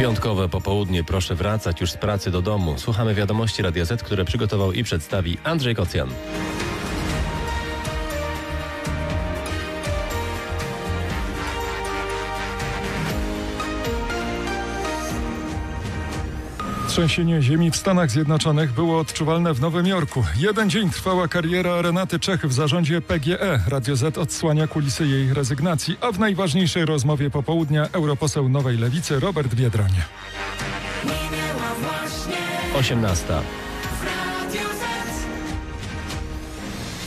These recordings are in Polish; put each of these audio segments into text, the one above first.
Piątkowe popołudnie proszę wracać już z pracy do domu. Słuchamy wiadomości Radia Z, które przygotował i przedstawi Andrzej Kocjan. Trzęsienie ziemi w Stanach Zjednoczonych było odczuwalne w Nowym Jorku. Jeden dzień trwała kariera Renaty Czech w zarządzie PGE. Radio Z odsłania kulisy jej rezygnacji, a w najważniejszej rozmowie popołudnia europoseł Nowej Lewicy Robert Biedroń. 18.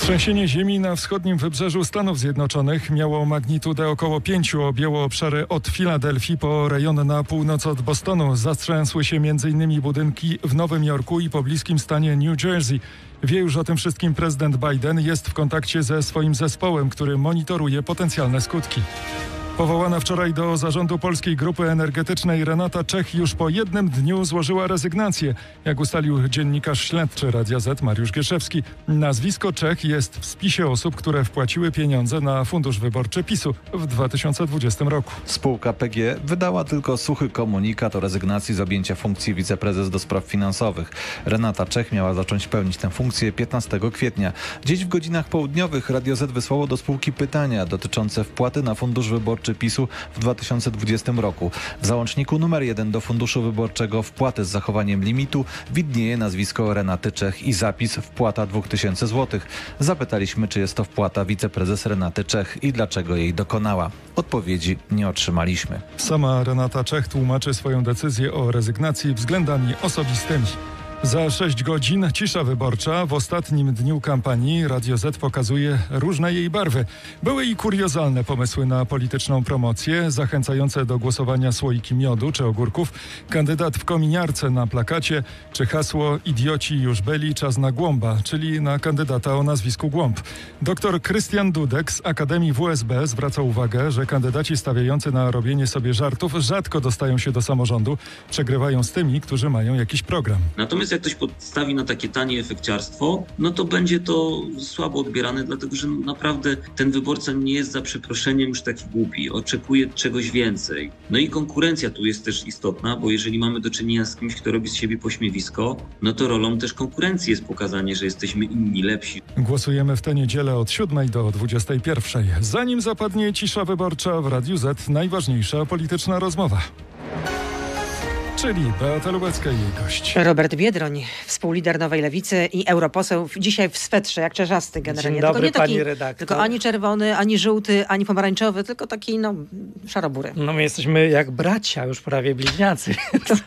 Trzęsienie ziemi na wschodnim wybrzeżu Stanów Zjednoczonych miało magnitudę około 5, objęło obszary od Filadelfii po rejon na północ od Bostonu. Zastrzęsły się m.in. budynki w Nowym Jorku i pobliskim stanie New Jersey. Wie już o tym wszystkim prezydent Biden, jest w kontakcie ze swoim zespołem, który monitoruje potencjalne skutki. Powołana wczoraj do zarządu Polskiej Grupy Energetycznej Renata Czech już po jednym dniu złożyła rezygnację. Jak ustalił dziennikarz śledczy Radia Z Mariusz Gieszewski, nazwisko Czech jest w spisie osób, które wpłaciły pieniądze na fundusz wyborczy PiSu w 2020 roku. Spółka PG wydała tylko suchy komunikat o rezygnacji z objęcia funkcji wiceprezes do spraw finansowych. Renata Czech miała zacząć pełnić tę funkcję 15 kwietnia. Dziś w godzinach południowych Radio Z wysłało do spółki pytania dotyczące wpłaty na fundusz wyborczy PiSu w 2020 roku. W załączniku numer 1 do funduszu wyborczego wpłaty z zachowaniem limitu widnieje nazwisko Renaty Czech i zapis wpłata 2000 zł. Zapytaliśmy, czy jest to wpłata wiceprezes Renaty Czech i dlaczego jej dokonała. Odpowiedzi nie otrzymaliśmy. Sama Renata Czech tłumaczy swoją decyzję o rezygnacji względami osobistymi. Za 6 godzin cisza wyborcza. W ostatnim dniu kampanii Radio Z pokazuje różne jej barwy. Były i kuriozalne pomysły na polityczną promocję, zachęcające do głosowania słoiki miodu czy ogórków, kandydat w kominiarce na plakacie, czy hasło idioci już byli, czas na głąba, czyli na kandydata o nazwisku Głąb. Doktor Krystian Dudek z Akademii WSB zwraca uwagę, że kandydaci stawiający na robienie sobie żartów rzadko dostają się do samorządu, przegrywają z tymi, którzy mają jakiś program. Natomiast jak ktoś podstawi na takie tanie efekciarstwo, no to będzie to słabo odbierane, dlatego że naprawdę ten wyborca nie jest za przeproszeniem już taki głupi, oczekuje czegoś więcej. No i konkurencja tu jest też istotna, bo jeżeli mamy do czynienia z kimś, kto robi z siebie pośmiewisko, no to rolą też konkurencji jest pokazanie, że jesteśmy inni, lepsi. Głosujemy w tę niedzielę od 7 do 21. Zanim zapadnie cisza wyborcza w Radiu Z, najważniejsza polityczna rozmowa czyli Beata Lubecka i jej gość. Robert Biedroń, współlider Nowej Lewicy i europoseł, dzisiaj w swetrze, jak czerzasty generalnie. Dzień dobry, tylko nie taki, pani redaktor. Tylko ani czerwony, ani żółty, ani pomarańczowy, tylko taki, no, szarobury. No my jesteśmy jak bracia, już prawie bliźniacy.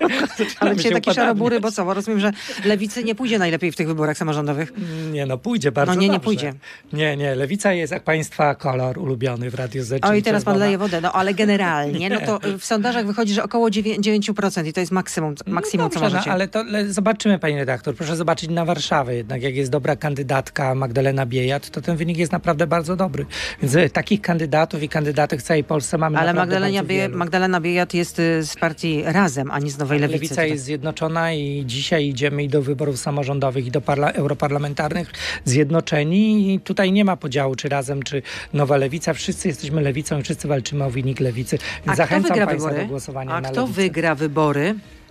Ale dzisiaj takie szarobury, bo co, bo rozumiem, że Lewicy nie pójdzie najlepiej w tych wyborach samorządowych. Nie, no pójdzie bardzo No nie, nie dobrze. pójdzie. Nie, nie, Lewica jest jak państwa kolor ulubiony w Radiu Z. O i teraz pan leje wodę, no ale generalnie, no to w sondażach wychodzi, że około 9%, 9% i to jest maksimum, maksimum no co dobrze, możecie. no, ale to ale zobaczymy, pani redaktor. Proszę zobaczyć na Warszawę jednak. Jak jest dobra kandydatka Magdalena Biejat, to ten wynik jest naprawdę bardzo dobry. Więc e, takich kandydatów i kandydatek w całej Polsce mamy Ale naprawdę Magdalena, bardzo wielu. Magdalena Biejat jest y, z partii Razem, a nie z Nowej Lewicy. Lewica tutaj. jest zjednoczona i dzisiaj idziemy i do wyborów samorządowych i do parla- europarlamentarnych zjednoczeni i tutaj nie ma podziału czy razem, czy nowa lewica. Wszyscy jesteśmy lewicą i wszyscy walczymy o wynik lewicy. A Więc kto zachęcam Państwa wybory? do głosowania A na kto wygra wybory?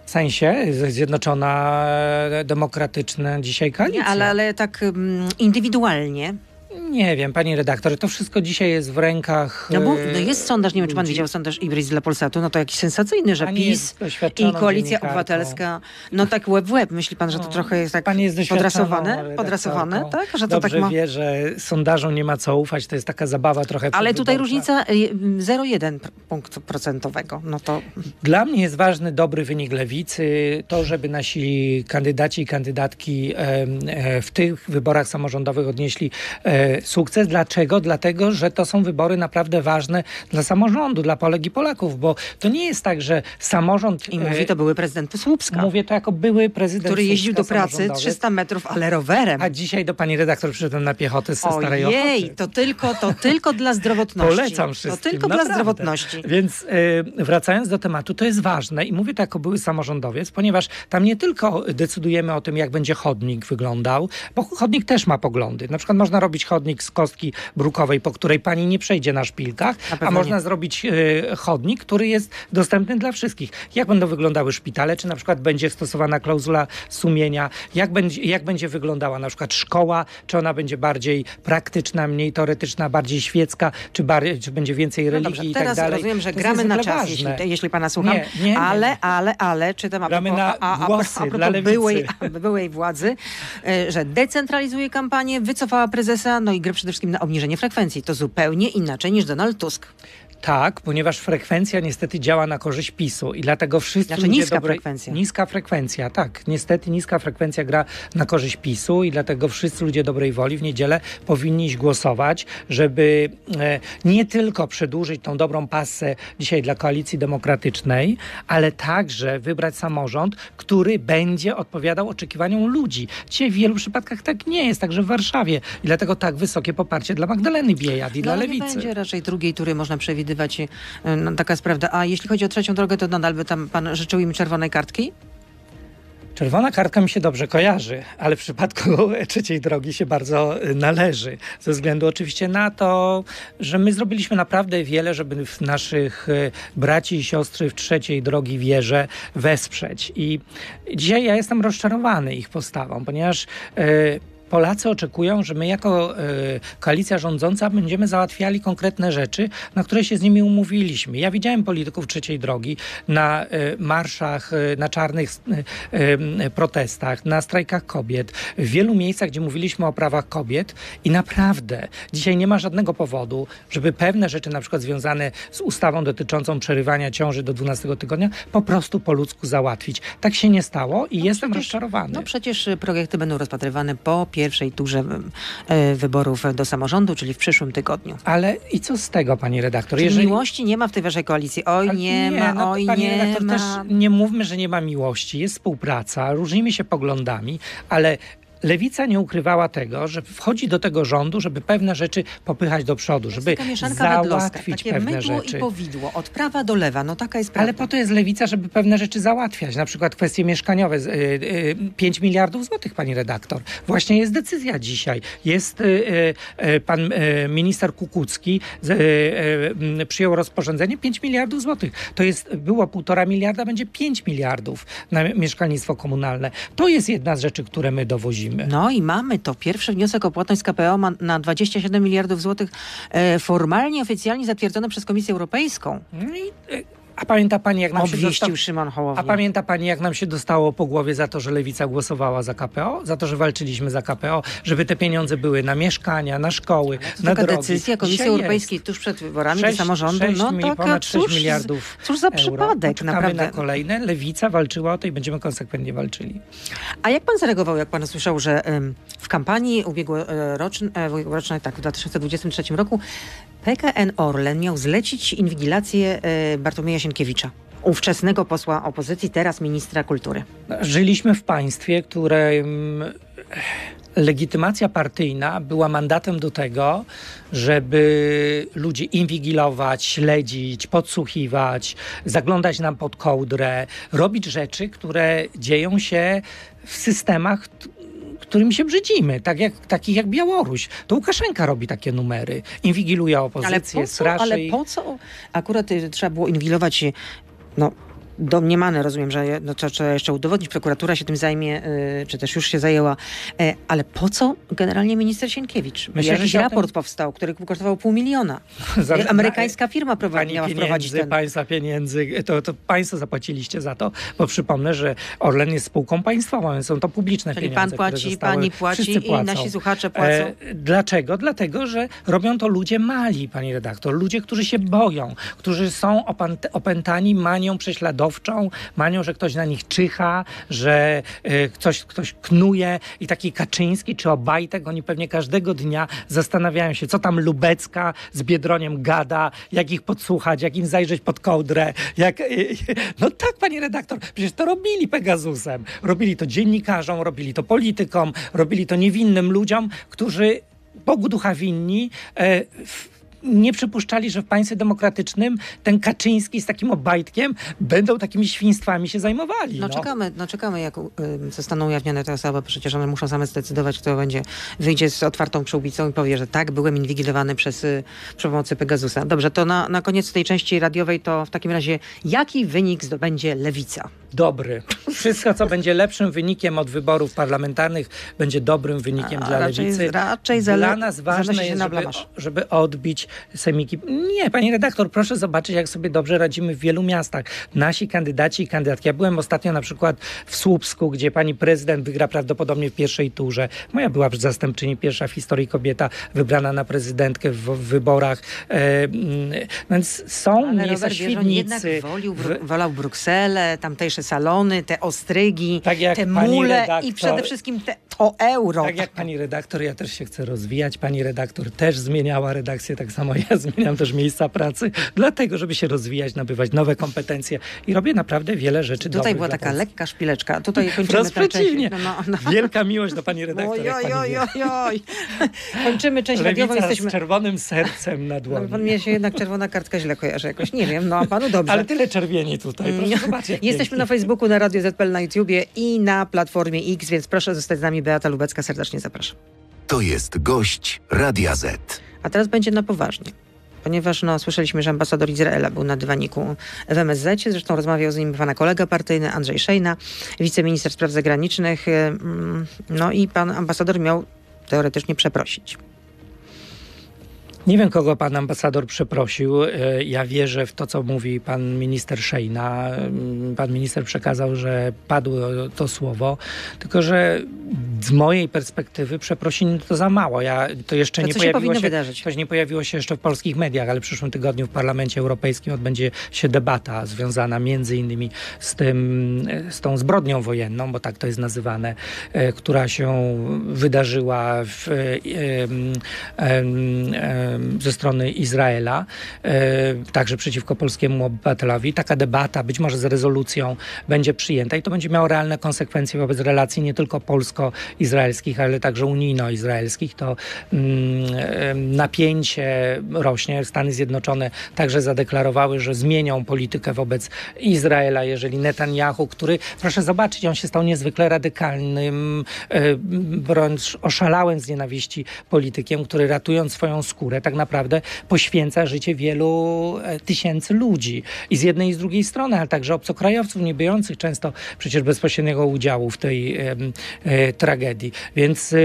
W sensie zjednoczona demokratyczna dzisiaj koalicja. Nie, ale, ale tak um, indywidualnie. Nie wiem, pani redaktor, to wszystko dzisiaj jest w rękach. No bo no jest sondaż, nie wiem czy pan widział sondaż Ibris dla Polsatu, no to jakiś sensacyjny, że PiS i Koalicja. Obywatelska, no tak łeb w łeb. Myśli pan, że to No, trochę jest tak Pani jest podrasowane? Podrasowane, tak? Że to Dobrze tak ma... wie, że sondażom nie ma co ufać, to jest taka zabawa trochę Ale tutaj różnica y, 0,1 punktu procentowego. No to Dla mnie jest ważny dobry wynik lewicy, to, żeby nasi kandydaci i kandydatki e, w tych wyborach samorządowych odnieśli e, sukces. Dlaczego? Dlatego, że to są wybory naprawdę ważne dla samorządu, dla Polek i Polaków, bo to nie jest tak, że samorząd... i e, mówi to były prezydent Słupska, Mówię to jako były prezydent który jeździł do pracy samorządowy. 300 metrów, ale rowerem. A dzisiaj do pani redaktor przyszedłem na piechotę ze Starej Ojej, to tylko, to tylko dla zdrowotności. Polecam To wszystkim. tylko dla naprawdę. zdrowotności. Więc y, wracając do tematu, to jest ważne i mówię to jako były samorządowiec, ponieważ tam nie tylko decydujemy o tym, jak będzie chodnik wyglądał, bo chodnik też ma poglądy. Na przykład można robić chodnik chodnik z kostki brukowej, po której pani nie przejdzie na szpilkach, a można nie. zrobić e, chodnik, który jest dostępny dla wszystkich. Jak będą wyglądały szpitale, czy na przykład będzie stosowana klauzula sumienia, jak będzie, jak będzie wyglądała na przykład szkoła, czy ona będzie bardziej praktyczna, mniej teoretyczna, bardziej świecka, czy, bardziej, czy będzie więcej religii no dobrze, i tak teraz dalej. rozumiem, że to gramy na czas, jeśli, jeśli pana słucham, nie, nie, ale, ale, ale, czytam a gramy propos, na a, głosy a, a, dla byłej, byłej władzy, e, że decentralizuje kampanię, wycofała prezesa, no i gry przede wszystkim na obniżenie frekwencji. To zupełnie inaczej niż Donald Tusk. Tak, ponieważ frekwencja niestety działa na korzyść PiSu i dlatego wszyscy znaczy, ludzie niska dobrej... frekwencja. Niska frekwencja, tak. Niestety niska frekwencja gra na korzyść PiSu i dlatego wszyscy ludzie dobrej woli w niedzielę powinni iść głosować, żeby e, nie tylko przedłużyć tą dobrą pasę dzisiaj dla Koalicji Demokratycznej, ale także wybrać samorząd, który będzie odpowiadał oczekiwaniom ludzi. Dzisiaj w wielu przypadkach tak nie jest, także w Warszawie. I dlatego tak wysokie poparcie dla Magdaleny Biejat i no, dla Lewicy. nie będzie raczej drugiej tury, można przewidywać. E, no, taka jest prawda. A jeśli chodzi o trzecią drogę, to nadal by tam pan życzył im czerwonej kartki? Czerwona kartka mi się dobrze kojarzy, ale w przypadku trzeciej drogi się bardzo y, należy. Ze względu oczywiście na to, że my zrobiliśmy naprawdę wiele, żeby naszych y, braci i siostry w trzeciej drogi wierze wesprzeć. I dzisiaj ja jestem rozczarowany ich postawą, ponieważ. Yy, Polacy oczekują, że my jako y, koalicja rządząca będziemy załatwiali konkretne rzeczy, na które się z nimi umówiliśmy. Ja widziałem polityków trzeciej drogi na y, marszach, y, na czarnych protestach, na strajkach kobiet, w wielu miejscach, gdzie mówiliśmy o prawach kobiet i naprawdę dzisiaj nie ma żadnego powodu, żeby pewne rzeczy, na przykład związane z ustawą dotyczącą przerywania ciąży do 12 tygodnia, po prostu po ludzku załatwić. Tak się nie stało i no jestem przecież, rozczarowany. No przecież projekty będą rozpatrywane po pierwszej turze e, wyborów do samorządu, czyli w przyszłym tygodniu. Ale i co z tego, pani redaktor? Czyli Jeżeli... miłości nie ma w tej waszej koalicji. Oj, nie, nie ma, no, oj, pani nie redaktor, ma. Też nie mówmy, że nie ma miłości. Jest współpraca, różnimy się poglądami, ale Lewica nie ukrywała tego, że wchodzi do tego rządu, żeby pewne rzeczy popychać do przodu, żeby załatwić takie pewne mydło rzeczy. i powidło, od prawa do lewa, no taka jest prawda. Ale po to jest Lewica, żeby pewne rzeczy załatwiać, na przykład kwestie mieszkaniowe. 5 y, y, miliardów złotych, pani redaktor. Właśnie jest decyzja dzisiaj. Jest y, pan minister Kukucki przyjął rozporządzenie 5 miliardów złotych. To jest, było półtora miliarda, będzie 5 miliardów na mieszkalnictwo komunalne. To jest jedna z rzeczy, które my dowozimy. No i mamy to. Pierwszy wniosek o płatność z KPO ma na 27 miliardów złotych e, formalnie, oficjalnie zatwierdzony przez Komisję Europejską. No i, e, a pamięta pani, jak nam Obwieścił się dostał... Szymon Hołownia. A pamięta pani, jak nam się dostało po głowie za to, że Lewica głosowała za KPO? Za to, że walczyliśmy za KPO? Żeby te pieniądze były na mieszkania, na szkoły, na taka drogi. decyzja Komisji Dzisiaj Europejskiej jest. tuż przed wyborami 6, do samorządu. 6, no tak, ponad 6 cóż, miliardów Cóż za przypadek, euro. naprawdę. na kolejne. Lewica walczyła o to i będziemy konsekwentnie walczyli. A jak pan zareagował, jak pan słyszał, że w kampanii ubiegłorocznej, e, tak, w 2023 roku PKN Orlen miał zlecić inwigilację e, Bartłomieja Sienkiewicza ówczesnego posła opozycji, teraz ministra kultury. Żyliśmy w państwie, którym legitymacja partyjna była mandatem do tego, żeby ludzi inwigilować, śledzić, podsłuchiwać, zaglądać nam pod kołdrę, robić rzeczy, które dzieją się w systemach, którym się brzydzimy, tak jak, takich jak Białoruś. To Łukaszenka robi takie numery. Inwigiluje opozycję, ale po co, straszy. Ale po co akurat y, trzeba było inwigilować no, domniemane, rozumiem, że no, to trzeba jeszcze udowodnić, prokuratura się tym zajmie, y, czy też już się zajęła. Y, ale po co generalnie minister Sienkiewicz? Myślę, Jakiś że raport tym... powstał, który kosztował pół miliona. Za... Amerykańska firma prowadzi, miała wprowadzić ten... państwa pieniędzy, to, to państwo zapłaciliście za to, bo przypomnę, że Orlen jest spółką państwową, więc są to publiczne Czyli pieniądze, pan płaci, pani płaci i nasi słuchacze płacą. E, dlaczego? Dlatego, że robią to ludzie mali, pani redaktor. Ludzie, którzy się boją, którzy są opętani manią prześladowania wychowawczą, manią, że ktoś na nich czyha, że y, ktoś, ktoś knuje i taki Kaczyński czy Obajtek, oni pewnie każdego dnia zastanawiają się, co tam Lubecka z Biedroniem gada, jak ich podsłuchać, jak im zajrzeć pod kołdrę. Jak, y, no tak, panie redaktor, przecież to robili Pegasusem. Robili to dziennikarzom, robili to politykom, robili to niewinnym ludziom, którzy Bogu ducha winni, e, nie przypuszczali, że w państwie demokratycznym ten Kaczyński z takim obajtkiem będą takimi świństwami się zajmowali. No, czekamy, no czekamy, jak zostaną ujawnione te osoby. Przecież one muszą same zdecydować, kto będzie, wyjdzie z otwartą przyłbicą i powie, że tak, byłem inwigilowany przez, y, przy pomocy Pegasusa. Dobrze, to na, na koniec tej części radiowej to w takim razie, jaki wynik zdobędzie Lewica? Dobry. Wszystko, co będzie lepszym wynikiem od wyborów parlamentarnych, będzie dobrym wynikiem A, dla raczej- Lewicy. raczej dla nas ważne jest, żeby, żeby odbić semiki. Nie, pani redaktor, proszę zobaczyć, jak sobie dobrze radzimy w wielu miastach. Nasi kandydaci i kandydatki. Ja byłem ostatnio na przykład w Słupsku, gdzie pani prezydent wygra prawdopodobnie w pierwszej turze. Moja była zastępczyni, pierwsza w historii kobieta wybrana na prezydentkę w, w wyborach. E, mm, więc są Ale Robert Bieżoń jednak wolił, Bru- wolał Brukselę, tamtejsze salony, te ostrygi, Tak te mule redaktor- i przede wszystkim te, to euro. Tak jak pani redaktor, ja też się chcę rozwijać. Pani redaktor też zmieniała redakcję, tak samo ja zmieniam też miejsca pracy, dlatego, żeby się rozwijać, nabywać nowe kompetencje i robię naprawdę wiele rzeczy Tutaj była taka Polski. lekka szpileczka. Tutaj kończymy Wprost przeciwnie. No, no, no. Wielka miłość do pani redaktor, Oj, oj, oj, oj, oj. Kończymy część radiową. Jesteśmy... z czerwonym sercem na No, dłoni. pan mnie się jednak czerwona kartka źle kojarzy jakoś. Nie wiem, no a panu dobrze. Ale tyle czerwieni tutaj, proszę zobaczyć. jak Jesteśmy pięknie. na Facebooku, na Radio ZPL, na YouTubie i na Platformie X, więc proszę zostać z nami. Beata Lubecka, serdecznie zapraszam. To jest gość Radia Z. A teraz będzie na poważnie. Ponieważ no, słyszeliśmy, że ambasador Izraela był na dywaniku w MSZ, zresztą rozmawiał z nim pana kolega partyjny Andrzej Szejna, wiceminister spraw zagranicznych. No i pan ambasador miał teoretycznie przeprosić. Nie wiem, kogo pan ambasador przeprosił. E, Ja wierzę w to, co mówi pan minister Szejna. Mm, Pan minister przekazał, że padło to słowo, tylko że z mojej perspektywy przeprosin to za mało. Ja, to jeszcze To nie co się pojawiło powinno się, wydarzyć? To nie pojawiło się jeszcze w polskich mediach, ale w przyszłym tygodniu w Parlamencie Europejskim odbędzie się debata związana między innymi z, tym, e, z tą zbrodnią wojenną, bo tak to jest nazywane, e, która się wydarzyła w, em, em, em, ze strony Izraela, e, także przeciwko polskiemu obywatelowi. Taka debata, być może z rezolucją, będzie przyjęta i to będzie miało realne konsekwencje wobec relacji nie tylko polsko-izraelskich, ale także unijno-izraelskich. To mm, napięcie rośnie. Stany Zjednoczone także zadeklarowały, że zmienią politykę wobec Izraela, jeżeli Netanyahu, który, proszę zobaczyć, on się stał niezwykle radykalnym, e, wręcz oszalałym z nienawiści politykiem, który ratując swoją skórę, tak naprawdę poświęca życie wielu e, tysięcy ludzi. I z jednej i z drugiej strony, ale także obcokrajowców, nie biorących często przecież bezpośredniego udziału w tej e, e, tragedii. Więc e,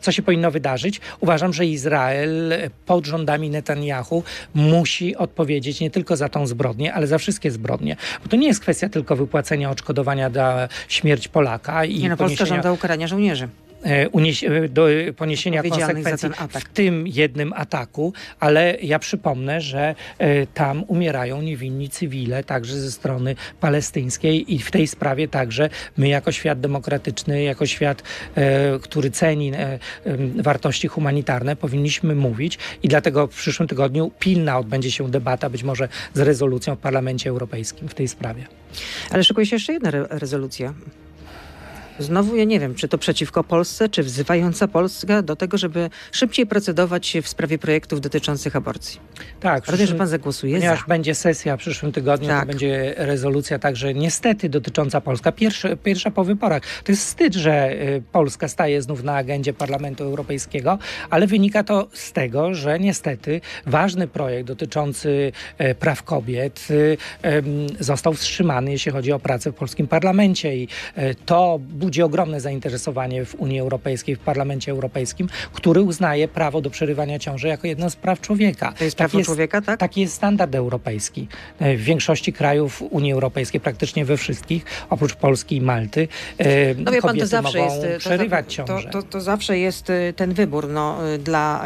co się powinno wydarzyć? Uważam, że Izrael e, pod rządami Netanyahu musi odpowiedzieć nie tylko za tą zbrodnię, ale za wszystkie zbrodnie. Bo to nie jest kwestia tylko wypłacenia odszkodowania za śmierć Polaka i Nie no, Polska żąda ukarania żołnierzy. E, e, do poniesienia konsekwencji w tym jednym ataku, ale ja przypomnę, że e, tam umierają niewinni cywile, także ze strony palestyńskiej i w tej sprawie także my jako świat demokratyczny, jako świat, który ceni wartości humanitarne, powinniśmy mówić i dlatego w przyszłym tygodniu pilna odbędzie się debata, być może z rezolucją w Parlamencie Europejskim w tej sprawie. Ale szykuje się jeszcze jedna re- rezolucja. Znowu ja nie wiem, czy to przeciwko Polsce, czy wzywająca Polskę do tego, żeby szybciej procedować w sprawie projektów dotyczących aborcji. Tak, Rozumiem, że pan zagłosuje Ponieważ za. będzie sesja w przyszłym tygodniu, Tak. to będzie rezolucja także niestety dotycząca Polska. Pierwszy, pierwsza po wyborach. To jest wstyd, że y, Polska staje znów na agendzie Parlamentu Europejskiego, ale wynika to z tego, że niestety ważny projekt dotyczący e, praw kobiet y, został wstrzymany, jeśli chodzi o pracę w polskim parlamencie i e, to budzi ogromne zainteresowanie w Unii Europejskiej, w Parlamencie Europejskim, który uznaje prawo do przerywania ciąży jako jedno z praw człowieka. To jest Tak prawo człowieka, tak? Taki jest standard europejski. E, W większości krajów Unii Europejskiej, praktycznie we wszystkich, oprócz Polski i Malty, e, No wie pan, to zawsze mogą jest. To, przerywać to, ciążę. to, to, to zawsze jest ten wybór no, dla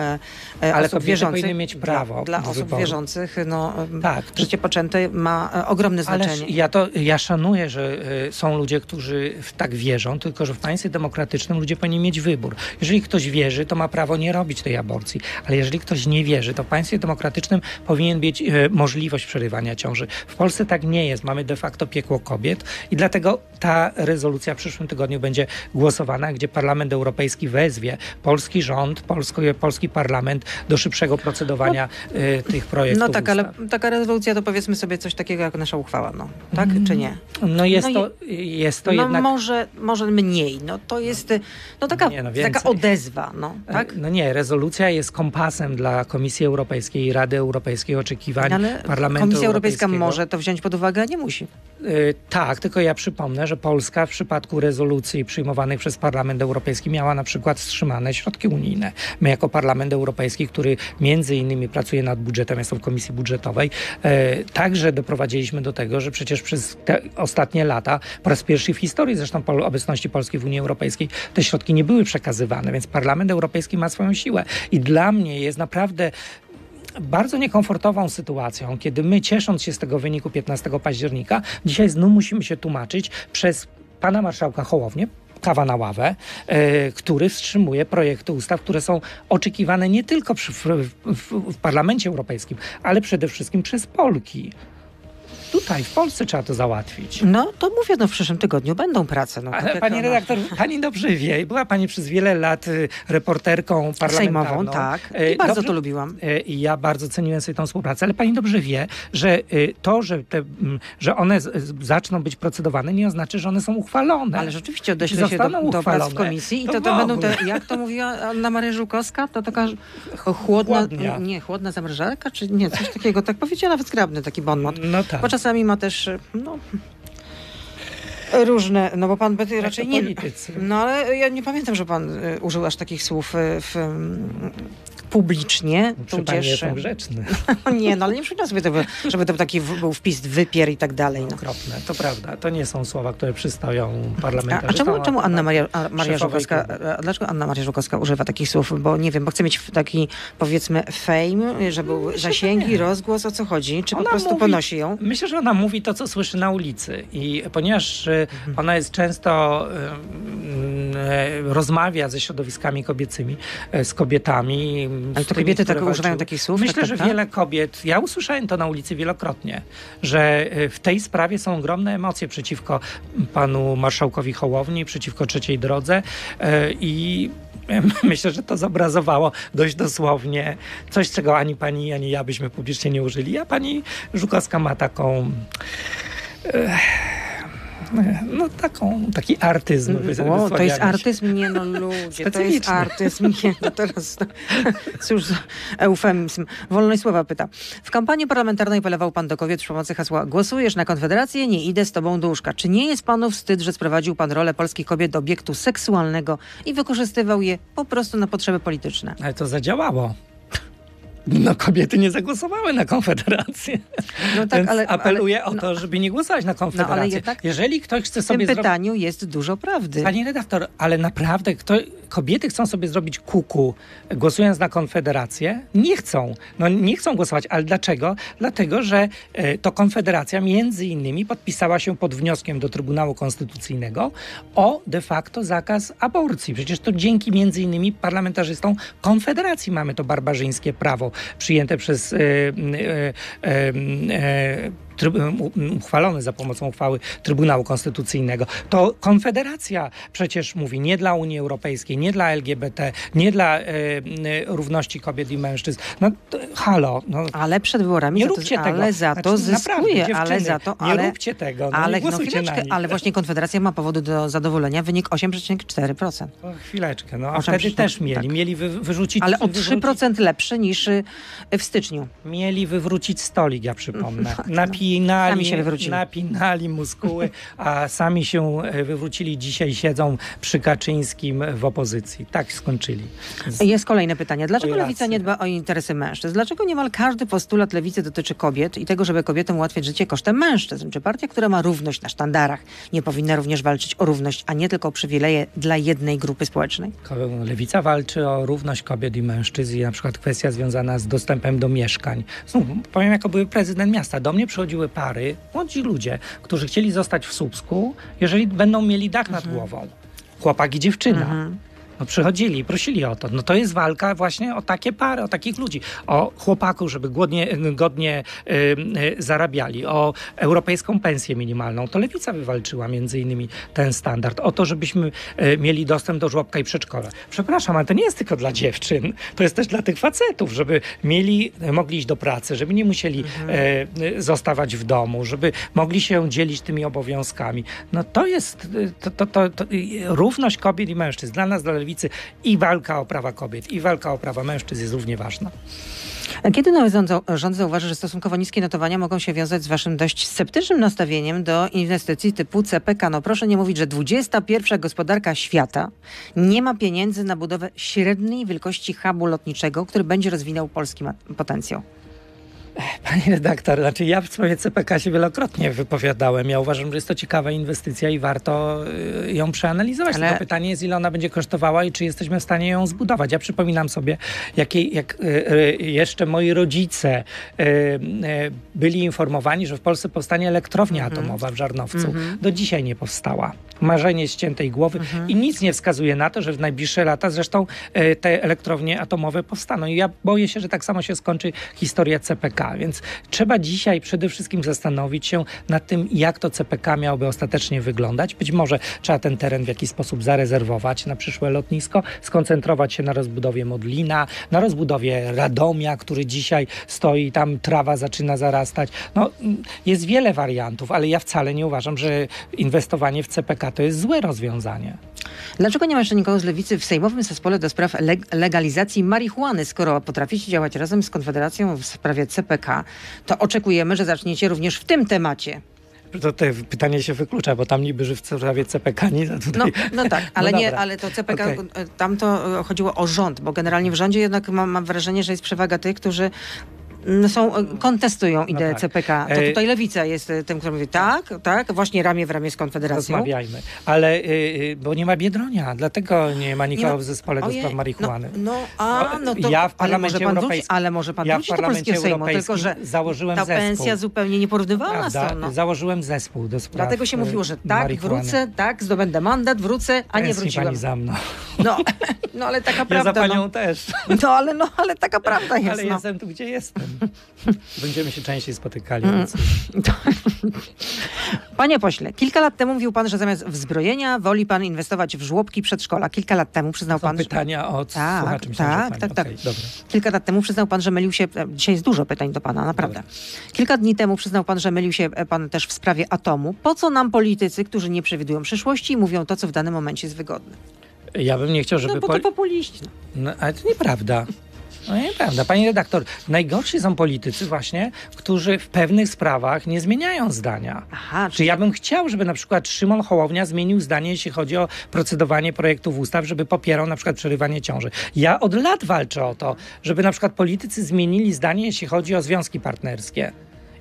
e, e, Ale osób wierzących. powinny mieć prawo Dla, dla osób wyboru. wierzących no, Tak. życie poczęte ma e, ogromne znaczenie. ja to ja szanuję, że e, są ludzie, którzy w tak wierzą. Wierzą, tylko że w państwie demokratycznym ludzie powinni mieć wybór. Jeżeli ktoś wierzy, to ma prawo nie robić tej aborcji, ale jeżeli ktoś nie wierzy, to w państwie demokratycznym powinien być e, możliwość przerywania ciąży. W Polsce tak nie jest. Mamy de facto piekło kobiet i dlatego ta rezolucja w przyszłym tygodniu będzie głosowana, gdzie Parlament Europejski wezwie polski rząd, polski, polski parlament do szybszego procedowania e, tych projektów. No tak, ale ustaw. taka rezolucja to powiedzmy sobie coś takiego jak nasza uchwała, no. Tak czy nie? No jest No to, jest to no jednak... może, może mniej, no to jest no taka, Nie, no taka odezwa, no. Tak? No nie, rezolucja jest kompasem dla Komisji Europejskiej i Rady Europejskiej oczekiwań Ale Parlamentu Komisja Europejska może to wziąć pod uwagę, a nie musi. Y, tak, tylko ja przypomnę, że Polska w przypadku rezolucji przyjmowanych przez Parlament Europejski miała na przykład wstrzymane środki unijne. My jako Parlament Europejski, który między innymi pracuje nad budżetem, jestem w Komisji Budżetowej, e, także doprowadziliśmy do tego, że przecież przez te ostatnie lata, po raz pierwszy w historii zresztą pol- obecności Polski w Unii Europejskiej, te środki nie były przekazywane, więc Parlament Europejski ma swoją siłę. I dla mnie jest naprawdę bardzo niekomfortową sytuacją, kiedy my, ciesząc się z tego wyniku 15 października, dzisiaj znów musimy się tłumaczyć przez pana marszałka Hołownię, kawa na ławę, e, który wstrzymuje projekty ustaw, które są oczekiwane nie tylko przy, w, w, w Parlamencie Europejskim, ale przede wszystkim przez Polki. Tutaj, w Polsce trzeba to załatwić. No to mówię, no w przyszłym tygodniu będą prace. No, Ale pani redaktor, pani dobrze wie, była pani przez wiele lat y, reporterką parlamentarną. Sejmową, tak. I bardzo dobrze- to lubiłam. E, I ja bardzo ceniłem sobie tą współpracę, ale pani dobrze wie, że y, to, że, te, mm, że one zaczną być procedowane, nie oznacza, że one są uchwalone. Ale rzeczywiście odeślę się zostaną do, do prac w komisji i to to, to będą te, jak to mówiła Anna Maria Żukowska, to taka chłodna, Chłodnia. nie, chłodna zamrażarka, czy nie, coś takiego, tak powiedziała nawet zgrabny taki bonmot. No tak. Bo czasami ma też, no, różne, no bo pan Bety raczej nie... politycy. No ale ja nie pamiętam, że pan y, użył aż takich słów y, w, mm, publicznie, pani tudzież... jestem grzeczny. Nie, no ale nie przypominam sobie, tego, żeby to taki był wpis wypier i tak dalej. No. Okropne, to prawda. To nie są słowa, które przystoją A, parlamentarzystom. a czemu, czemu Anna Maria, a Maria Żukowska, a dlaczego Anna Maria Żukowska używa takich słów? Bo nie wiem, bo chce mieć taki powiedzmy fame, żeby były zasięgi, rozgłos, o co chodzi? Czy po Ona prostu mówi- ponosi ją? Myślę, że ona mówi to, co słyszy na ulicy. I ponieważ e, Mhm. ona jest często em, e, rozmawia ze środowiskami kobiecymi, z kobietami. Ale z to kobiety tak używają takich słów? Myślę, tak, tak, że wiele kobiet, ja usłyszałem to na ulicy wielokrotnie, że e, w tej sprawie są ogromne emocje przeciwko panu marszałkowi Hołowni, przeciwko trzeciej drodze e, i Myślę, że to zobrazowało dość dosłownie coś, czego ani pani, ani ja byśmy publicznie nie użyli. A pani Żukowska ma taką. e, No taką, taki artyzm. wy- O, to jest artyzm, nie no ludzie, to jest artyzm, nie no teraz, no, cóż eufemizm. Wolność słowa pyta. W kampanii parlamentarnej wylewał pan do kobiet przy pomocy hasła głosujesz na Konfederację, nie idę z tobą do łóżka. Czy nie jest panu wstyd, że sprowadził pan rolę polskich kobiet do obiektu seksualnego i wykorzystywał je po prostu na potrzeby polityczne? Ale to zadziałało. No kobiety nie zagłosowały na Konfederację. No tak, Więc ale, apeluję ale, o to, żeby nie głosować na Konfederację. jednak Jeżeli ktoś chce w tym sobie pytaniu jest dużo prawdy. Pani redaktor, ale naprawdę kto, kobiety chcą sobie zrobić kuku głosując na Konfederację? Nie chcą. No nie chcą głosować. Ale dlaczego? Dlatego, że e, to Konfederacja między innymi podpisała się pod wnioskiem do Trybunału Konstytucyjnego o de facto zakaz aborcji. Przecież to dzięki między innymi parlamentarzystom Konfederacji mamy to barbarzyńskie prawo przyjęte przez tryb- u- uchwalone za pomocą uchwały Trybunału Konstytucyjnego. To Konfederacja przecież mówi nie dla Unii Europejskiej, nie dla LGBT, nie dla e, e, równości kobiet i mężczyzn. No to, halo, no, Ale przed wyborami nie za to, róbcie tego. ale za to Znaczy, zyskuje, ale za to, nie ale, róbcie tego, no, ale, nie no na chwileczkę, ale właśnie Konfederacja ma powody do zadowolenia, wynik 8,4%. O, chwileczkę, no a Osiem wtedy przecież- też mieli, tak. mieli wy, wyrzucić... Ale o wywrócić- 3% lepszy niż y, w styczniu. Mieli wywrócić stolik, ja przypomnę. no. Napinali, Sami się wywrócili. napinali muskuły, a sami się e, wywrócili. Dzisiaj siedzą przy Kaczyńskim w opozycji. Tak skończyli. Z- Jest kolejne pytanie. Dlaczego lewica nie dba o interesy mężczyzn? Dlaczego niemal każdy postulat lewicy dotyczy kobiet i tego, żeby kobietom ułatwiać życie kosztem mężczyzn? Czy partia, która ma równość na sztandarach, nie powinna również walczyć o równość, a nie tylko o przywileje dla jednej grupy społecznej? Lewica walczy o równość kobiet i mężczyzn i na przykład kwestia związana z dostępem do mieszkań. Znów powiem, jako były prezydent miasta. Do mnie przychodziły przychodziły pary, młodzi ludzie, którzy chcieli zostać w Słupsku, jeżeli będą mieli dach nad głową. Chłopak i dziewczyna. Mhm. No przychodzili i prosili o to. No to jest walka właśnie o takie pary, o takich ludzi. O chłopaków, żeby głodnie, godnie y, y, zarabiali. O europejską pensję minimalną. To Lewica wywalczyła między innymi ten standard. O to, żebyśmy y, mieli dostęp do żłobka i przedszkola. Przepraszam, ale to nie jest tylko dla dziewczyn. To jest też dla tych facetów, żeby mieli, mogli iść do pracy, żeby nie musieli y, zostawać w domu, żeby mogli się dzielić tymi obowiązkami. No to jest to, to, to, to, równość kobiet i mężczyzn. Dla nas, dla lewicy i walka o prawa kobiet, i walka o prawa mężczyzn jest równie ważna. Kiedy nowy rząd, rząd zauważy, że stosunkowo niskie notowania mogą się wiązać z waszym dość sceptycznym nastawieniem do inwestycji typu CPK? No proszę nie mówić, że 21 gospodarka świata nie ma pieniędzy na budowę średniej wielkości hubu lotniczego, który będzie rozwinął polski potencjał. Pani redaktor, znaczy ja w sprawie CPK się wielokrotnie wypowiadałem. Ja uważam, że jest to ciekawa inwestycja i warto y, ją przeanalizować. Ale- Tylko pytanie jest, ile ona będzie kosztowała i czy jesteśmy w stanie ją zbudować. Ja przypominam sobie, jakie, jak y, y, jeszcze moi rodzice byli informowani, że w Polsce powstanie elektrownia atomowa w Żarnowcu. Do dzisiaj nie powstała. Marzenie ściętej głowy i nic nie wskazuje na to, że w najbliższe lata zresztą te elektrownie atomowe powstaną. I ja boję się, że tak samo się skończy historia CPK. Więc trzeba dzisiaj przede wszystkim zastanowić się nad tym, jak to CPK miałoby ostatecznie wyglądać. Być może trzeba ten teren w jakiś sposób zarezerwować na przyszłe lotnisko, skoncentrować się na rozbudowie Modlina, na rozbudowie Radomia, który dzisiaj stoi, tam trawa zaczyna zarastać. No, jest wiele wariantów, ale ja wcale nie uważam, że inwestowanie w CPK to jest złe rozwiązanie. Dlaczego nie ma jeszcze nikogo z lewicy w Sejmowym Zespole do spraw leg- legalizacji marihuany? Skoro potraficie działać razem z Konfederacją w sprawie CPK, to oczekujemy, że zaczniecie również w tym temacie. To te pytanie się wyklucza, bo tam niby, że w sprawie CPK nie za No, tutaj. no tak, ale, nie, dobra. ale to CPK, e, tam to e, chodziło o rząd, bo generalnie w rządzie jednak mam, mam wrażenie, że jest przewaga tych, którzy są, e, kontestują ideę tak. CPK. To E, tutaj lewica jest e, tym, który mówi tak, tak, właśnie ramię w ramię z Konfederacją. Rozmawiajmy. Ale, bo nie ma Biedronia, dlatego nie ma nikogo Nie ma- w zespole do spraw marihuany. No, no, a, no to, Ja w ale Parlamencie może pan wróci, Europejskim- ale może pan ja w wróci do Parlamencie polskiego Sejmu, tylko że założyłem ta zespół. pensja zupełnie nieporównywalna tą. No. Założyłem zespół do spraw Dlatego się mówiło, że tak, marihuany. wrócę, tak, zdobędę mandat, wrócę, a nie wróciłem. pani za mną. No, no ale taka Ja prawda. za panią no. też. no, ale, no, ale taka prawda jest. Ale no. jestem tu, gdzie jestem. Będziemy się częściej spotykali. Mm. Więc... Panie pośle, kilka lat temu mówił pan, że zamiast wzbrojenia woli pan inwestować w żłobki przedszkola. Kilka lat temu przyznał Są pan, że, pytania od Tak, słuchaczy. Myślałem, że tak, tak, Okej, tak. dobra. kilka lat temu przyznał pan, że mylił się. e, Dzisiaj jest dużo pytań do pana, naprawdę. Kilka dni temu przyznał pan, że mylił się e, pan też w sprawie atomu. Po co nam politycy, którzy nie przewidują przyszłości i mówią to, co w danym momencie jest wygodne? Ja bym nie chciał, żeby... No bo to populiści. No. No, ale to nieprawda. No nieprawda. Pani redaktor, najgorsi są politycy właśnie, którzy w pewnych sprawach nie zmieniają zdania. Aha, Czy ja bym chciał, żeby na przykład Szymon Hołownia zmienił zdanie, jeśli chodzi o procedowanie projektów ustaw, żeby popierał na przykład przerywanie ciąży. Ja od lat walczę o to, żeby na przykład politycy zmienili zdanie, jeśli chodzi o związki partnerskie.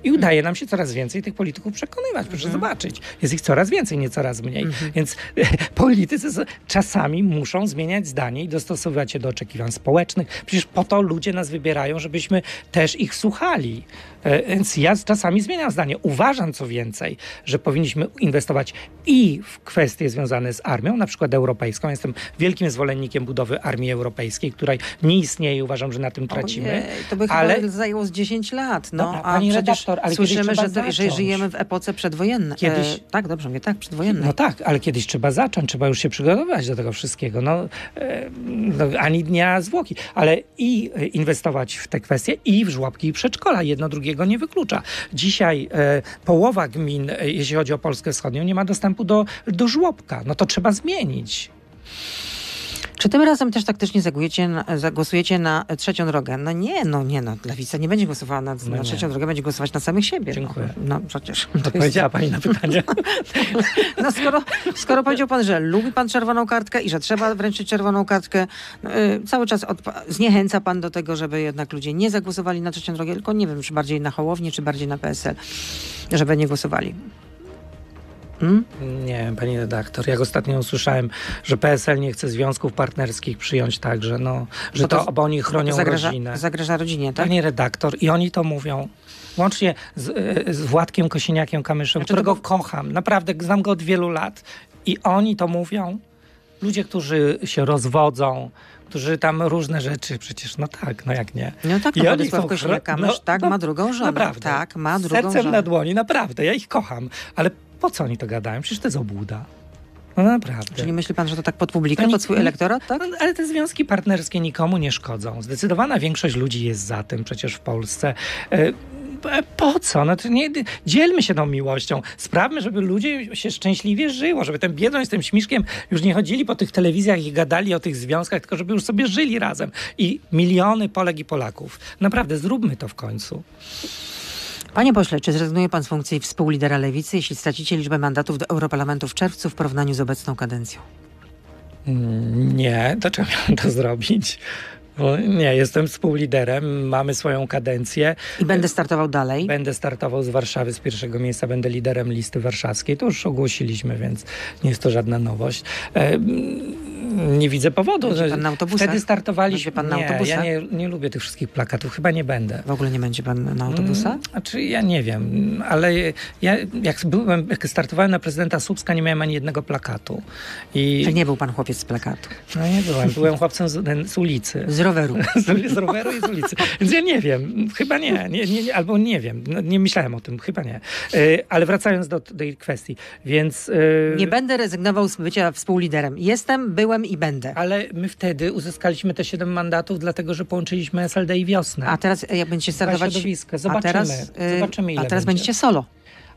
I udaje nam się coraz więcej tych polityków przekonywać. Proszę zobaczyć. Jest ich coraz więcej, nie coraz mniej. Więc politycy czasami muszą zmieniać zdanie i dostosowywać się do oczekiwań społecznych. Przecież po to ludzie nas wybierają, żebyśmy też ich słuchali. E, Więc ja czasami zmieniam zdanie. Uważam co więcej, że powinniśmy inwestować i w kwestie związane z armią, na przykład europejską. Jestem wielkim zwolennikiem budowy armii europejskiej, której nie istnieje uważam, że na tym tracimy. Ojej, to by ale chyba zajęło z 10 lat. No, Dobra, a pani przecież ale słyszymy, że, to, że żyjemy w epoce przedwojennej. Kiedyś- E, tak, dobrze mówię, tak, przedwojennej. No tak, ale kiedyś trzeba zacząć, trzeba już się przygotować do tego wszystkiego. No, e, no, ani dnia zwłoki, ale i e, inwestować w te kwestie, i w żłobki i przedszkola. Jedno drugiego nie wyklucza. Dzisiaj e, połowa gmin, e, jeśli chodzi o Polskę Wschodnią, nie ma dostępu do, do żłobka. No to trzeba zmienić. Czy tym razem też taktycznie zagłosujecie na, trzecią drogę? No nie, no nie, no Lewica nie będzie głosowała na, No na trzecią drogę, będzie głosować na samych siebie. Dziękuję. No, no przecież. To To jest, pani na pytanie. no skoro, skoro powiedział pan, że lubi pan czerwoną kartkę i że trzeba wręczyć czerwoną kartkę, no, y, cały czas zniechęca pan do tego, żeby jednak ludzie nie zagłosowali na trzecią drogę, tylko nie wiem, czy bardziej na Hołownię, czy bardziej na PSL, żeby nie głosowali. Hmm? Nie, pani redaktor. Jak ostatnio usłyszałem, że PSL nie chce związków partnerskich przyjąć także, no, że Bo to to, bo oni chronią zagraża, rodzinę. zagraża rodzinie, tak? Pani redaktor, i oni to mówią. Łącznie z, e, z Władkiem Kosiniakiem Kamyszem, Znaczy, którego kocham. Naprawdę znam go od wielu lat. I oni to mówią. Ludzie, którzy się rozwodzą, którzy tam różne rzeczy, przecież no tak, no jak nie. No tak, no Władysław są Kosiniak-Kamysz, no, tak, no, ma drugą żonę. Naprawdę. Tak, ma drugą Sercem żonę. na dłoni, naprawdę, ja ich kocham. Ale po co oni to gadają? Przecież to jest obłuda. No naprawdę. Czyli myśli pan, że to tak pod publikę, pod swój elektorat, tak? No, ale te związki partnerskie nikomu nie szkodzą. Zdecydowana większość ludzi jest za tym przecież w Polsce. E, p- Po co? No to nie, dzielmy się tą miłością. Sprawmy, żeby ludzie się szczęśliwie żyło, żeby ten biedną z tym śmiszkiem już nie chodzili po tych telewizjach i gadali o tych związkach, tylko żeby już sobie żyli razem. I miliony Polek i Polaków. Naprawdę, zróbmy to w końcu. Panie pośle, czy zrezygnuje pan z funkcji współlidera lewicy, jeśli stracicie liczbę mandatów do Europarlamentu w czerwcu w porównaniu z obecną kadencją? Nie, dlaczego miałem to zrobić? Nie, jestem współliderem, mamy swoją kadencję. I będę startował dalej. Będę startował z Warszawy z pierwszego miejsca, będę liderem listy warszawskiej. To już ogłosiliśmy, więc nie jest to żadna nowość. E, nie widzę powodu. Będzie że pan na autobusach? Wtedy startowaliśmy. Będzie pan na nie, autobusach? ja nie, nie lubię tych wszystkich plakatów, chyba nie będę. W ogóle nie będzie pan na autobusach? Mm, Znaczy, ja nie wiem, ale ja jak byłem, jak startowałem na prezydenta Słupska, nie miałem ani jednego plakatu. I Czy nie był pan chłopiec z plakatu? no nie byłem, byłem chłopcem z, z ulicy. Z roweru. Z, roweru i z ulicy. Więc ja nie wiem, chyba nie, nie, nie, nie albo nie wiem, no, nie myślałem o tym, chyba nie. E, ale wracając do, do tej kwestii, więc... e, Nie będę rezygnował z bycia współliderem. Jestem, byłem i będę. ale my wtedy uzyskaliśmy te siedem mandatów, dlatego że połączyliśmy SLD i wiosnę. A teraz e, jak będziecie startować... środowiska. A Zobaczymy. teraz, e, Zobaczymy, ile a teraz będzie. będziecie solo.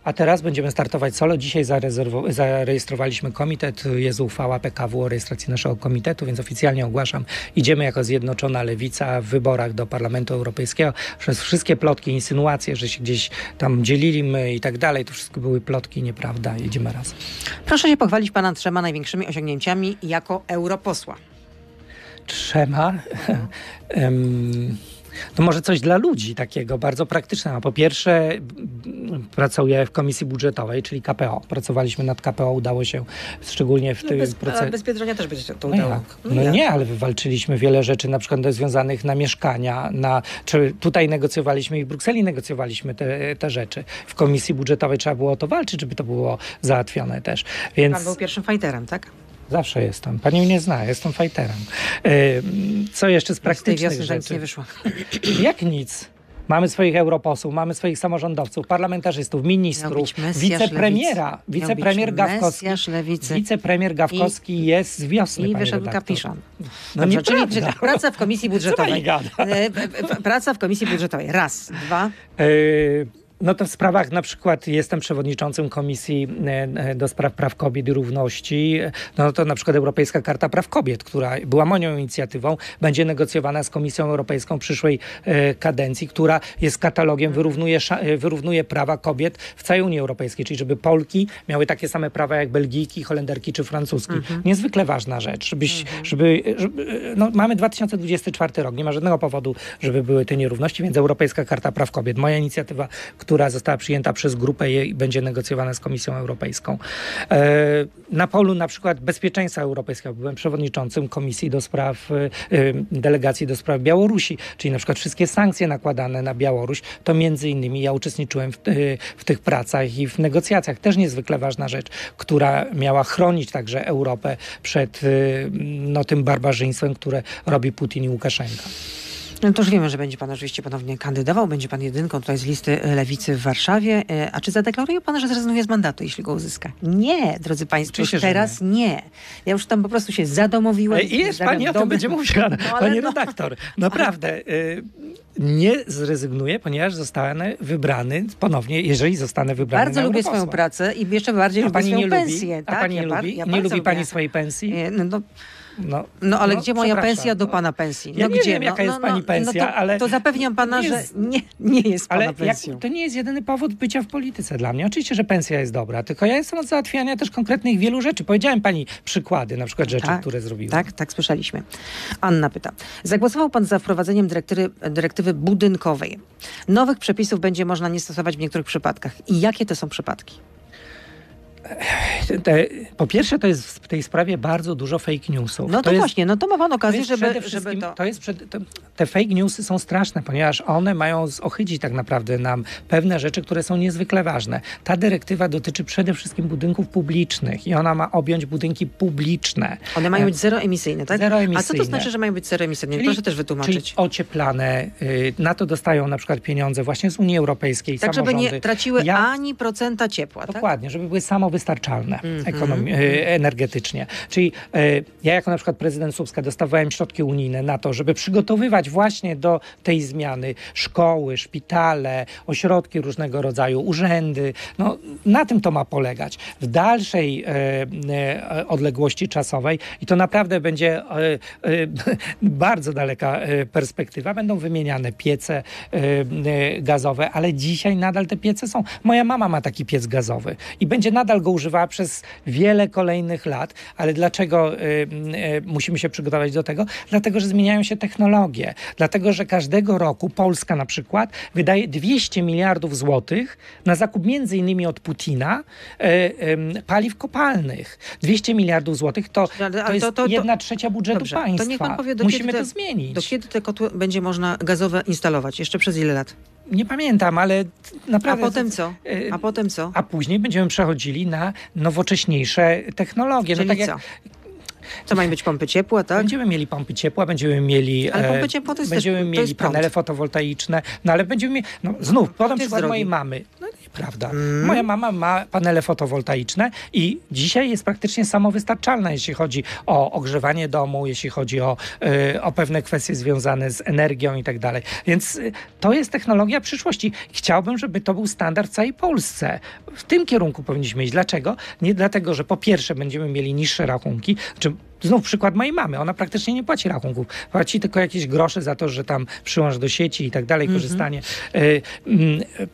A teraz będziemy startować solo. Dzisiaj zarejestrowaliśmy komitet. Jest uchwała PKW o rejestracji naszego komitetu, więc oficjalnie ogłaszam. Idziemy jako Zjednoczona Lewica w wyborach do Parlamentu Europejskiego. Przez wszystkie plotki, insynuacje, że się gdzieś tam dzieliliśmy i tak dalej, to wszystko były plotki, nieprawda. Idziemy razem. Proszę się pochwalić pana trzema największymi osiągnięciami jako europosła. trzema. Em, To może coś dla ludzi takiego bardzo praktycznego. Po pierwsze, pracuję w komisji budżetowej, czyli KPO. Pracowaliśmy nad KPO, udało się szczególnie w tym procesie. bez Biedronia też będzie to No, jak? no nie, ale wywalczyliśmy wiele rzeczy, na przykład związanych na mieszkania, na, czy tutaj negocjowaliśmy i w Brukseli negocjowaliśmy te, te rzeczy. W komisji budżetowej trzeba było o to walczyć, żeby to było załatwione też. Więc Pan był pierwszym fighterem, tak? Zawsze jestem. Pani mnie zna, jestem fajterem. Ym, Co jeszcze z Z tej praktycznych nic rzeczy? nie wyszło. Jak nic? Mamy swoich europosłów, mamy swoich samorządowców, parlamentarzystów, ministrów, wicepremiera, wicepremier Gawkowski. Wicepremier Gawkowski jest z wiosny, I wyszedł redaktor. kapiszon. No Dobrze, czyli, nieprawda. czyli praca w komisji budżetowej. E, Praca w komisji budżetowej. Raz. Dwa. Yy, No to w sprawach na przykład jestem przewodniczącym Komisji e, e, do Spraw Praw Kobiet i Równości. No to na przykład Europejska Karta Praw Kobiet, która była moją inicjatywą, będzie negocjowana z Komisją Europejską przyszłej e, kadencji, która jest katalogiem, wyrównuje, wyrównuje prawa kobiet w całej Unii Europejskiej, czyli żeby Polki miały takie same prawa jak Belgijki, Holenderki czy Francuski. Niezwykle ważna rzecz, żebyś, żeby, żeby, no mamy 2024 rok, nie ma żadnego powodu, żeby były te nierówności, więc Europejska Karta Praw Kobiet, moja inicjatywa, która została przyjęta przez grupę i będzie negocjowana z Komisją Europejską. E, Na polu na przykład bezpieczeństwa europejskiego byłem przewodniczącym Komisji do spraw, e, e, delegacji do spraw Białorusi, czyli na przykład wszystkie sankcje nakładane na Białoruś, to między innymi ja uczestniczyłem w, w tych pracach i w negocjacjach. Też niezwykle ważna rzecz, która miała chronić także Europę przed no, tym barbarzyństwem, które robi Putin i Łukaszenka. No to już wiemy, że będzie pan oczywiście ponownie kandydował. Będzie pan jedynką tutaj z listy e, lewicy w Warszawie. E, A czy zadeklaruje pan, że zrezygnuje z mandatu, jeśli go uzyska? Nie, drodzy państwo, Oczywiście, teraz nie. Ja już tam po prostu się zadomowiłem. E, I jest pani o tym będzie mówiła, No, pani no. redaktor. Naprawdę. y, Nie zrezygnuję, ponieważ zostanę wybrany ponownie, jeżeli zostanę wybrany Bardzo lubię swoją pracę i jeszcze bardziej A lubię pani swoją nie pensję. lubi? tak? A pani ja nie lubi? ja nie lubi pani swojej pensji? E, No, no, No, no ale no, gdzie moja pensja do no. pana pensji? Ja No nie gdzie? wiem, no, jaka jest no, pani no, pensja, no to, ale To zapewniam pana, nie że jest- nie, nie jest pana Ale jak, pensją. to nie jest jedyny powód bycia w polityce dla mnie. Oczywiście, że pensja jest dobra, tylko ja jestem od załatwiania też konkretnych wielu rzeczy. Powiedziałem pani przykłady, na przykład rzeczy, Tak, które zrobiłem. Tak, tak, słyszeliśmy. Anna pyta. Zagłosował pan za wprowadzeniem dyrektywy, dyrektywy budynkowej. Nowych przepisów będzie można nie stosować w niektórych przypadkach. I jakie to są przypadki? Te, po pierwsze, to jest w tej sprawie bardzo dużo fake newsów. No to, jest, właśnie, no to ma pan to okazję, żeby, żeby to... to jest przed, to, te fake newsy są straszne, ponieważ one mają ochydzić tak naprawdę nam pewne rzeczy, które są niezwykle ważne. Ta dyrektywa dotyczy przede wszystkim budynków publicznych i ona ma objąć budynki publiczne. One mają E, być zeroemisyjne, tak? A co to zeroemisyjne. znaczy, że mają być zeroemisyjne? Czyli- Proszę też Czyli wytłumaczyć. ocieplane, y, na to dostają na przykład pieniądze właśnie z Unii Europejskiej, Tak, żeby samorządy. nie traciły Ja- ani procenta ciepła, tak? Dokładnie, żeby były samowystarczalne Mhm. ekonomi- e, energetycznie. Czyli e, ja jako na przykład prezydent Słupska dostawałem środki unijne na to, żeby przygotowywać właśnie do tej zmiany szkoły, szpitale, ośrodki różnego rodzaju, urzędy. No, na tym to ma polegać. W dalszej e, odległości czasowej i to naprawdę będzie bardzo daleka perspektywa, będą wymieniane piece gazowe, ale dzisiaj nadal te piece są. Moja mama ma taki piec gazowy i będzie nadal go używała przez wiele kolejnych lat, ale dlaczego y, y, musimy się przygotować do tego? Dlatego, że zmieniają się technologie. Dlatego, że każdego roku Polska na przykład wydaje 200 miliardów złotych na zakup między innymi od Putina y, y, paliw kopalnych. 200 miliardów złotych to, Ale- to jest to- to- to- jedna trzecia budżetu Dobrze, państwa. to niech pan powie, do Musimy kiedy to te- zmienić. Do kiedy te kotły będzie można gazowe instalować? Jeszcze przez ile lat? Nie pamiętam, ale A naprawdę... potem co? y, A potem co? A później będziemy przechodzili na nowocześniejsze technologie. Czyli no tak jak co? Co mają być pompy ciepła, tak? Będziemy mieli pompy ciepła, będziemy mieli. Ale e, pompy ciepła to jest Będziemy też- mieli jest prąd. panele fotowoltaiczne, no ale będziemy mieli. No, znów, podam przykład drogi. mojej mamy. No nieprawda. Mm. Moja mama ma panele fotowoltaiczne i dzisiaj jest praktycznie samowystarczalna, jeśli chodzi o ogrzewanie domu, jeśli chodzi o, e, o pewne kwestie związane z energią i tak dalej. Więc e, to jest technologia przyszłości. Chciałbym, żeby to był standard w całej Polsce. W tym kierunku powinniśmy iść. Dlaczego? Nie dlatego, że po pierwsze będziemy mieli niższe rachunki, czy Znów przykład mojej mamy. Ona praktycznie nie płaci rachunków. Płaci tylko jakieś grosze za to, że tam przyłącz do sieci i tak dalej, korzystanie. Y,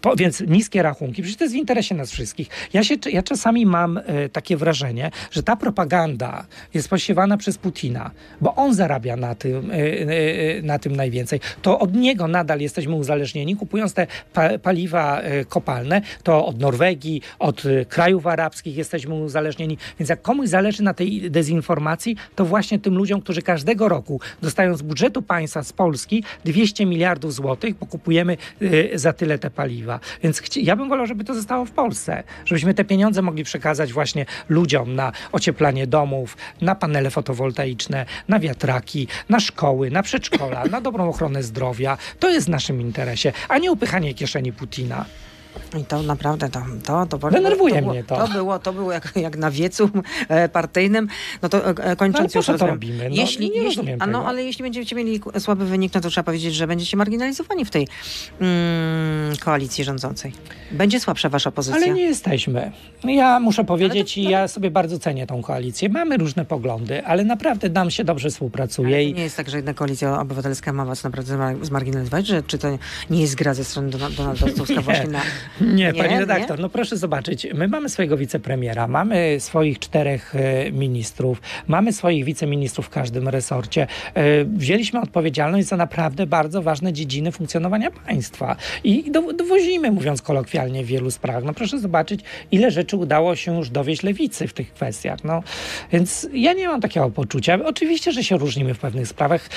po, więc niskie rachunki. Przecież to jest w interesie nas wszystkich. Ja, się, ja czasami mam y, takie wrażenie, że ta propaganda jest posiewana przez Putina, bo on zarabia na tym, y, na tym najwięcej. To od niego nadal jesteśmy uzależnieni, kupując te pa, paliwa kopalne, to od Norwegii, od krajów arabskich jesteśmy uzależnieni. Więc jak komuś zależy na tej dezinformacji, to właśnie tym ludziom, którzy każdego roku dostają z budżetu państwa z Polski 200 miliardów złotych, bo kupujemy y, za tyle te paliwa. Więc ja bym wolał, żeby to zostało w Polsce, żebyśmy te pieniądze mogli przekazać właśnie ludziom na ocieplanie domów, na panele fotowoltaiczne, na wiatraki, na szkoły, na przedszkola, na dobrą ochronę zdrowia. To jest w naszym interesie, a nie upychanie kieszeni Putina. I to naprawdę, to, to, to, to Denerwuje było, mnie to. To było, to było jak, jak na wiecu e, partyjnym. No to e, No, ale kończąc po już to robimy? No, jeśli, nie jeśli, a no, ale jeśli będziecie mieli słaby wynik, no to trzeba powiedzieć, że będziecie marginalizowani w tej mm, koalicji rządzącej. Będzie słabsza wasza pozycja. Ale nie jesteśmy. Ja muszę powiedzieć to- i ja sobie bardzo cenię tą koalicję. Mamy różne poglądy, ale naprawdę nam się dobrze współpracuje. Ale I to nie jest tak, że jedna koalicja obywatelska ma was naprawdę zmar- zmarginalizować, że czy to nie jest gra ze strony Dona- Donalda Tuska właśnie na... Nie, pani nie? redaktor, no proszę zobaczyć. My mamy swojego wicepremiera, mamy swoich czterech e, ministrów, mamy swoich wiceministrów w każdym resorcie. E, wzięliśmy odpowiedzialność za naprawdę bardzo ważne dziedziny funkcjonowania państwa i do, dowozimy, mówiąc kolokwialnie, w wielu sprawach. No proszę zobaczyć, ile rzeczy udało się już dowieść lewicy w tych kwestiach. No, więc ja nie mam takiego poczucia. Oczywiście, że się różnimy w pewnych sprawach.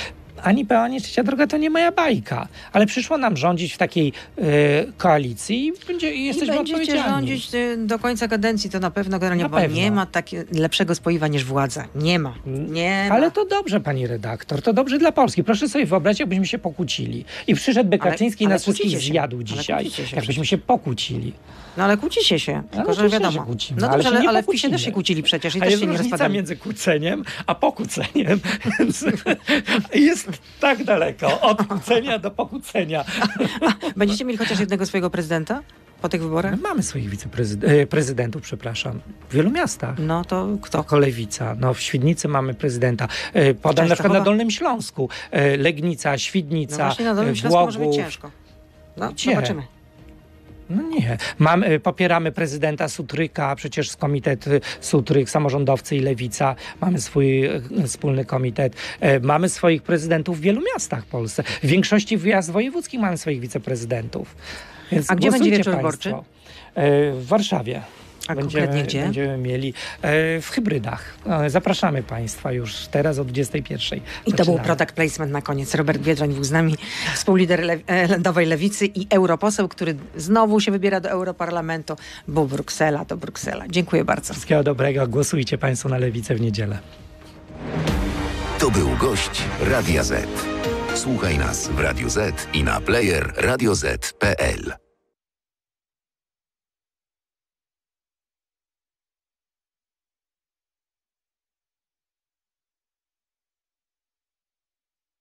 Ani PO, ani Trzecia Droga to nie moja bajka, ale przyszło nam rządzić w takiej e, koalicji i, będzie, i I jesteśmy będziecie odpowiedzialni. rządzić y, do końca kadencji, to na pewno generalnie, Na bo pewno. nie ma takiego lepszego spoiwa niż władza. Nie ma. Nie ma. Ale to dobrze, pani redaktor, to dobrze dla Polski. Proszę sobie wyobrazić, jakbyśmy się pokłócili. I przyszedłby Ale- Kaczyński i ale nas wszystkich kłócicie się. zjadł Ale dzisiaj. się Jakbyśmy się pokłócili. No ale kłócicie się, tylko że oczywiście, wiadomo. że kłócimy, no ale dobrze, się ale, nie ale w PiSie też się kłócili przecież i A też jest się nie rozpadali. między kłóceniem a pokłóceniem. Więc jest tak daleko. Od kłócenia do pokłócenia. Będziecie mieli chociaż jednego swojego prezydenta po tych wyborach? My mamy swoich wiceprezydentów, przepraszam, w wielu miastach. No to kto? To Kolewica. No, w Świdnicy mamy prezydenta. E, Podam na przykład na Dolnym Śląsku. E, Legnica, Świdnica, No właśnie na e, Dolnym Śląsku może być ciężko. No, Gdzie? zobaczymy. No nie. Mam, y, popieramy prezydenta Sutryka, przecież z komitet y, Sutryk, samorządowcy i lewica. Mamy swój y, wspólny komitet. E, Mamy swoich prezydentów w wielu miastach w Polsce. W większości miast wojewódzkich mamy swoich wiceprezydentów. Więc A gdzie będzie wieczór wyborczy? E, W Warszawie. A będziemy, konkretnie gdzie? będziemy mieli e, w hybrydach. E, Zapraszamy Państwa już teraz o 21. I to był Zaczynamy. product placement na koniec. Robert Biedroń był z nami, współlider le- e, Lędowej Lewicy i europoseł, który znowu się wybiera do Europarlamentu, bo Bruksela to Bruksela. Dziękuję bardzo. Wszystkiego dobrego. Głosujcie Państwo na Lewicę w niedzielę. To był gość Radia Z. Słuchaj nas w Radio Z i na player radioz.pl.